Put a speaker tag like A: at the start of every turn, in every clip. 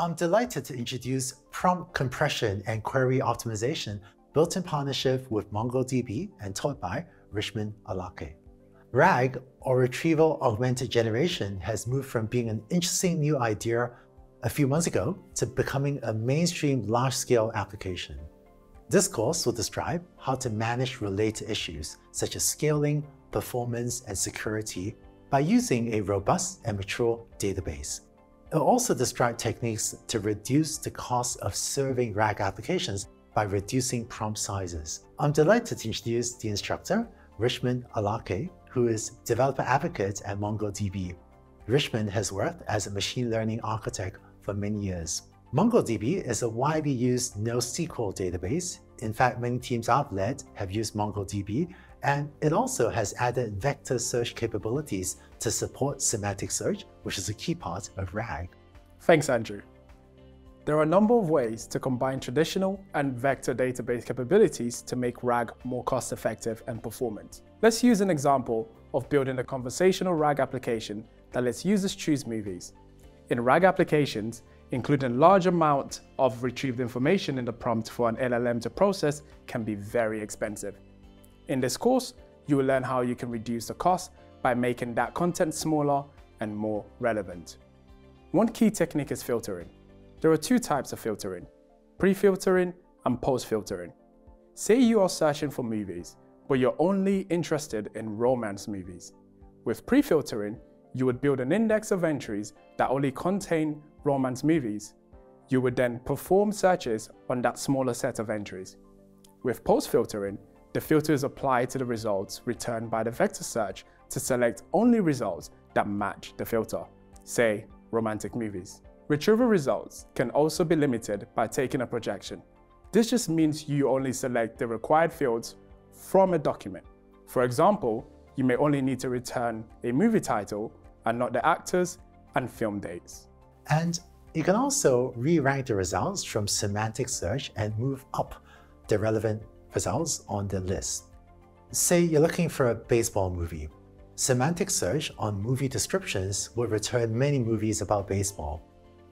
A: I'm delighted to introduce prompt compression and query optimization built in partnership with MongoDB and taught by Richmond Alake. RAG, or Retrieval Augmented Generation, has moved from being an interesting new idea a few months ago to becoming a mainstream large-scale application. This course will describe how to manage related issues such as scaling, performance, and security by using a robust and mature database. Also describe techniques to reduce the cost of serving RAG applications by reducing prompt sizes. I'm delighted to introduce the instructor, Richmond Alake, who is developer advocate at MongoDB. Richmond has worked as a machine learning architect for many years. MongoDB is a widely used NoSQL database. In fact, many teams I've led have used MongoDB, and it also has added vector search capabilities to support semantic search, which is a key part of RAG.
B: Thanks, Andrew. There are a number of ways to combine traditional and vector database capabilities to make RAG more cost-effective and performant. Let's use an example of building a conversational RAG application that lets users choose movies. In RAG applications, including large amount of retrieved information in the prompt for an LLM to process can be very expensive. In this course, you will learn how you can reduce the cost by making that content smaller and more relevant. One key technique is filtering. There are two types of filtering, pre-filtering and post-filtering. Say you are searching for movies, but you're only interested in romance movies. With pre-filtering, you would build an index of entries that only contain romance movies. You would then perform searches on that smaller set of entries. With post-filtering, the filter is applied to the results returned by the vector search to select only results that match the filter, say romantic movies. Retrieval results can also be limited by taking a projection. This just means you only select the required fields from a document. For example, you may only need to return a movie title and not the actors and film dates.
A: And you can also re-rank the results from semantic search and move up the relevant results on the list. Say you're looking for a baseball movie. Semantic search on movie descriptions will return many movies about baseball.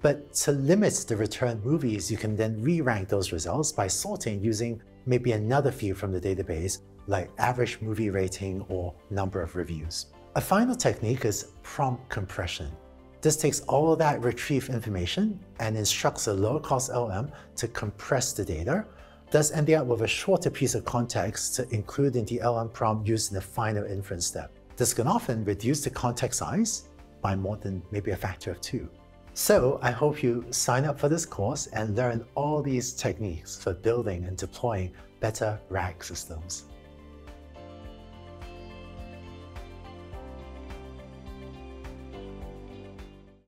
A: But to limit the return movies, you can then re-rank those results by sorting using maybe another field from the database, like average movie rating or number of reviews. A final technique is prompt compression. This takes all of that retrieved information and instructs a lower-cost LM to compress the data, thus ending up with a shorter piece of context to include in the LM prompt used in the final inference step. This can often reduce the context size by more than maybe a factor of two. So I hope you sign up for this course and learn all these techniques for building and deploying better RAG systems.